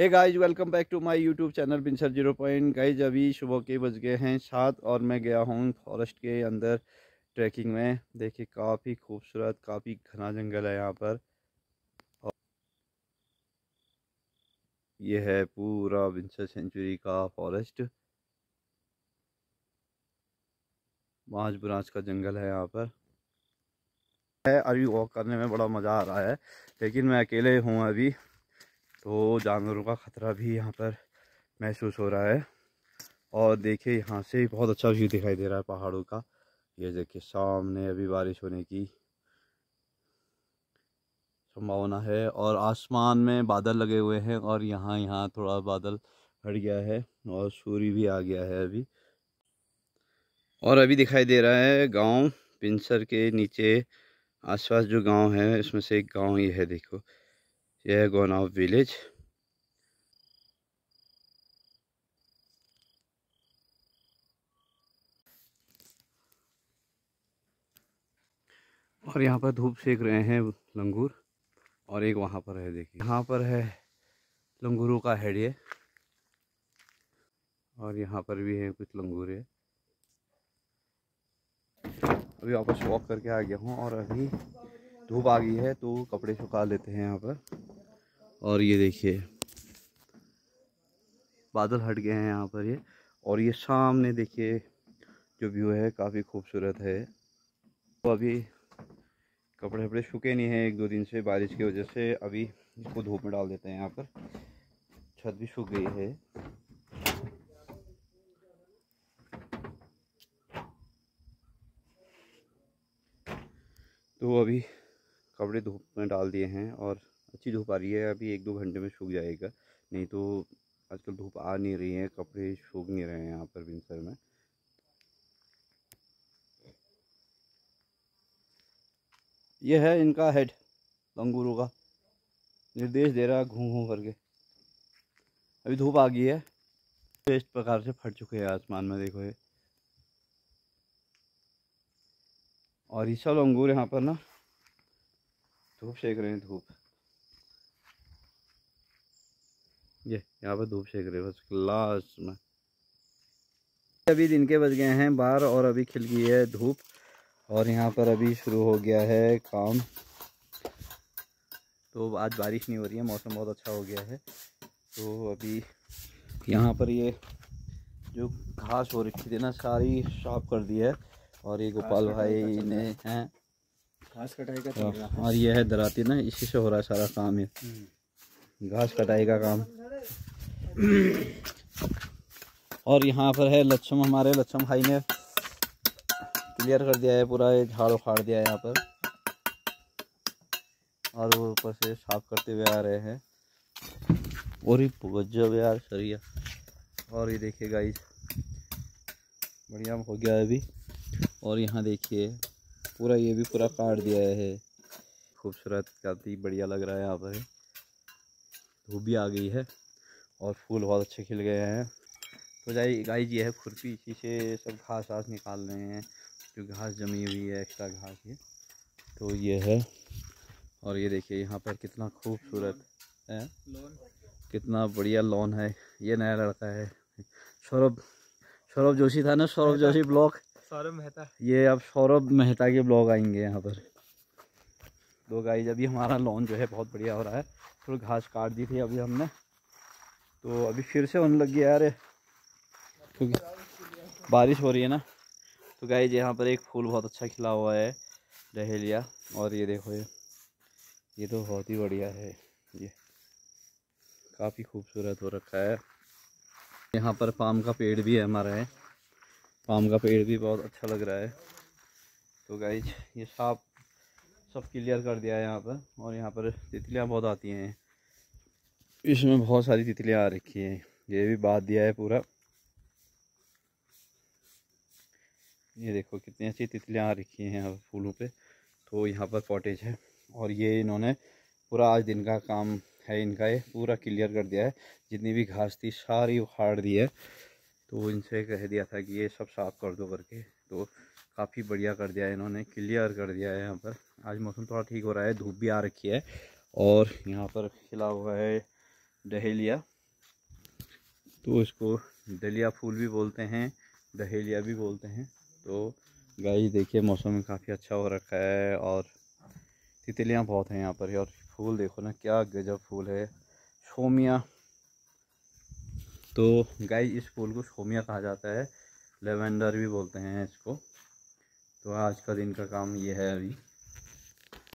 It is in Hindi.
Hey guys welcome back to my YouTube channel Binsar zero point guys अभी सुबह के बज गए हैं सात और मैं गया हूँ फॉरेस्ट के अंदर ट्रैकिंग में। देखिए, काफ़ी खूबसूरत, काफ़ी घना जंगल है यहाँ पर। और ये है पूरा बिनसर सेंचुरी का फॉरेस्ट बाँझ बुराज का जंगल है यहाँ पर। है अभी वॉक करने में बड़ा मज़ा आ रहा है, लेकिन मैं अकेले हूँ अभी। तो जानवरों का ख़तरा भी यहाँ पर महसूस हो रहा है। और देखिए, यहाँ से बहुत अच्छा व्यू दिखाई दे रहा है पहाड़ों का। ये देखिए, सामने अभी बारिश होने की संभावना है और आसमान में बादल लगे हुए हैं और यहाँ यहाँ थोड़ा बादल हट गया है और सूर्य भी आ गया है अभी। और अभी दिखाई दे रहा है गाँव पिंसर के नीचे आसपास जो गाँव है, उसमें से एक गाँव ये है, देखो। गोनाव विलेज और यहाँ पर धूप सेक रहे हैं लंगूर और एक वहाँ पर है, देखिए। यहाँ पर है लंगूरों का हेड ये। और यहाँ पर भी है कुछ लंगूर है अभी वापस वॉक करके आ गया हूँ और अभी धूप आ गई है तो कपड़े सुखा लेते हैं यहाँ पर। और ये देखिए, बादल हट गए हैं यहाँ पर ये। और ये सामने देखिए, जो व्यू है, काफ़ी खूबसूरत है। तो अभी कपड़े वपड़े सूखे नहीं हैं, एक दो दिन से बारिश की वजह से। अभी इसको धूप में डाल देते हैं यहाँ पर। छत भी सूख गई है। तो अभी कपड़े धूप में डाल दिए हैं और अच्छी धूप आ रही है। अभी एक दो घंटे में सूख जाएगा, नहीं तो आजकल धूप आ नहीं रही है, कपड़े सूख नहीं रहे हैं यहाँ पर विंसर में। ये है इनका हेड लंगूरों का। निर्देश दे रहा घूम घूम करके। अभी धूप आ गई है। इस प्रकार से फट चुके हैं आसमान में, देखो ये। और ये सब अंगूर यहाँ पर ना धूप सेक रहे हैं धूप। ये यहाँ पर धूप सेक रहे बस लास्ट में। अभी दिन के बज गए हैं बाहर और अभी खिल गई है धूप और यहाँ पर अभी शुरू हो गया है काम। तो आज बारिश नहीं हो रही है मौसम बहुत अच्छा हो गया है। तो अभी यहाँ पर ये जो घास हो रखी थी ना सारी साफ़ कर दी है और ये गोपाल भाई ने हैं। घास कटाई का और ये है दराती ना इसी से हो रहा है सारा काम ये। घास कटाई का काम। और यहाँ पर है लक्ष्म हमारे लक्ष्म भाई ने क्लियर कर दिया है पूरा ये झाड़ उखाड़ दिया है यहाँ पर। और वो ऊपर से साफ़ करते हुए आ रहे हैं। और ही गजब यार सरिया। और ये देखिए गाइस बढ़िया हो गया है अभी। और यहाँ देखिए पूरा ये भी पूरा काट दिया है। खूबसूरत काफ़ी बढ़िया लग रहा है यहाँ पर। धूप भी आ गई है और फूल बहुत अच्छे खिल गए हैं। तो जाई गाय जी है खुरपी। इसी से सब घास वास निकाल रहे हैं, जो घास जमी हुई है एक्स्ट्रा घास ये। तो ये है। और ये देखिए, यहाँ पर कितना खूबसूरत है। कितना बढ़िया लॉन है। ये नया लड़का है। सौरभ सौरभ जोशी था ना? सौरभ जोशी ब्लॉक। सौरभ मेहता। ये अब सौरभ मेहता के ब्लॉग आएँगे यहाँ पर। दो गाइज़ अभी हमारा लॉन जो है बहुत बढ़िया हो रहा है। थोड़ी घास काट दी थी अभी हमने। तो अभी फिर से होने लग गया यार क्योंकि बारिश हो रही है ना। तो गाइज़ यहाँ पर एक फूल बहुत अच्छा खिला हुआ है, डहेलिया। और ये देखो ये। ये तो बहुत ही बढ़िया है ये। काफ़ी खूबसूरत हो रखा है। यहाँ पर पाम का पेड़ भी है हमारा है। पाम का पेड़ भी बहुत अच्छा लग रहा है। तो गाइज़ ये साफ़, सब क्लियर कर दिया है यहाँ पर, और यहाँ पर तितलियाँ बहुत आती हैं। इसमें बहुत सारी तितलियाँ आ रखी हैं। ये भी बात दिया है पूरा। ये देखो कितनी अच्छी तितलियाँ आ रखी हैं यहाँ फूलों पे। तो यहाँ पर कॉटेज है, और ये इन्होंने पूरा आज दिन का काम है इनका, ये पूरा क्लियर कर दिया है। जितनी भी घास थी, सारी उखाड़ दी है। तो इनसे कह दिया था कि ये सब साफ़ कर दो करके। तो काफ़ी बढ़िया कर दिया है इन्होंने, क्लियर कर दिया है यहाँ पर। आज मौसम थोड़ा ठीक हो रहा है, धूप भी आ रखी है और यहाँ पर खिला हुआ है डहेलिया। तो इसको डलिया फूल भी बोलते हैं, डहेलिया भी बोलते हैं। तो गाय देखिए, मौसम में काफ़ी अच्छा हो रखा है और तितलियाँ बहुत हैं यहाँ पर। और फूल देखो ना, क्या गजब फूल है। शोमिया तो गाय इस फूल को सोमिया कहा जाता है। लेवेंडर भी बोलते हैं इसको। तो आज का दिन का काम ये है अभी।